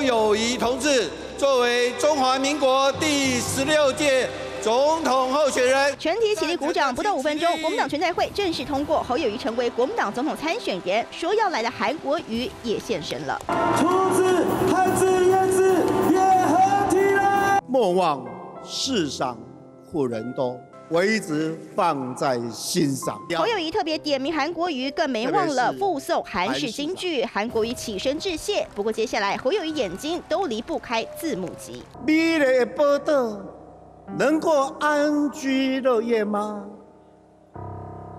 侯友谊同志作为中华民国第十六届总统候选人，全体起立鼓掌。不到五分钟，国民党全代会正式通过侯友谊成为国民党总统参选人。说要来的韩国瑜也现身了。出自汉字燕字也合体了。莫忘世上富人多。我一直放在心上。侯友谊特别点名韩国瑜，更没忘了附送韩式京剧。韩国瑜起身致谢。不过接下来侯友谊眼睛都离不开字幕机。美丽的报道能够安居乐业吗？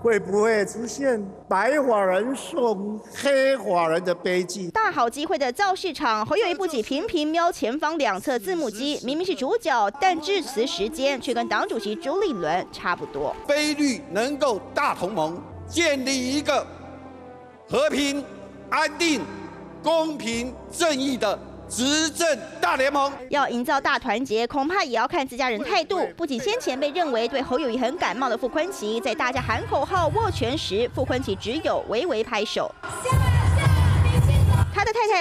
会不会出现白华人送黑华人的悲剧？大好机会的造势场，侯友谊不仅频频瞄前方两侧字幕机，明明是主角，但致辞时间却跟党主席朱立伦差不多。非绿能够大同盟，建立一个和平、安定、公平、正义的。执政大联盟要营造大团结，恐怕也要看自家人态度。不仅先前被认为对侯友谊很感冒的傅昆奇，在大家喊口号握拳时，傅昆奇只有微微拍手。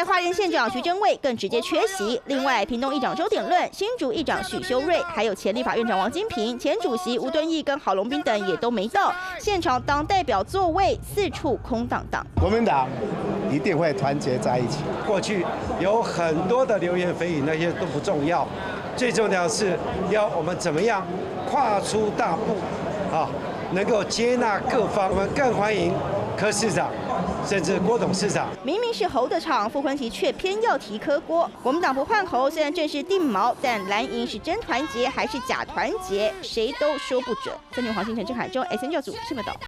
他的太太花莲县长徐祯卫更直接缺席。另外，屏东议长周典论、新竹议长许修睿，还有前立法院长王金平、前主席吴敦义跟郝龙斌等也都没到现场当代表座位，四处空荡荡。国民党一定会团结在一起。过去有很多的流言蜚语，那些都不重要，最重要是要我们怎么样跨出大步，啊，能够接纳各方，我们更欢迎柯市长。甚至郭董事长，明明是侯的场，傅昆萁却偏要提柯郭。国民党不换侯，虽然正式定锚，但蓝营是真团结还是假团结，谁都说不准。三立黄新成、郑海洲，S N 教组新闻报道。